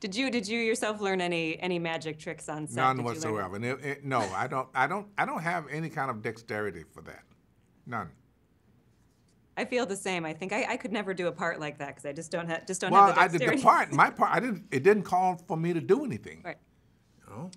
Did you did you yourself learn any any magic tricks on set? None Did whatsoever. It, it, no, I don't. I don't. I don't have any kind of dexterity for that. None. I feel the same. I think I, I could never do a part like that because I just don't have just don't Well, have the I did the part. My part. I didn't. It didn't call for me to do anything. Right. You know?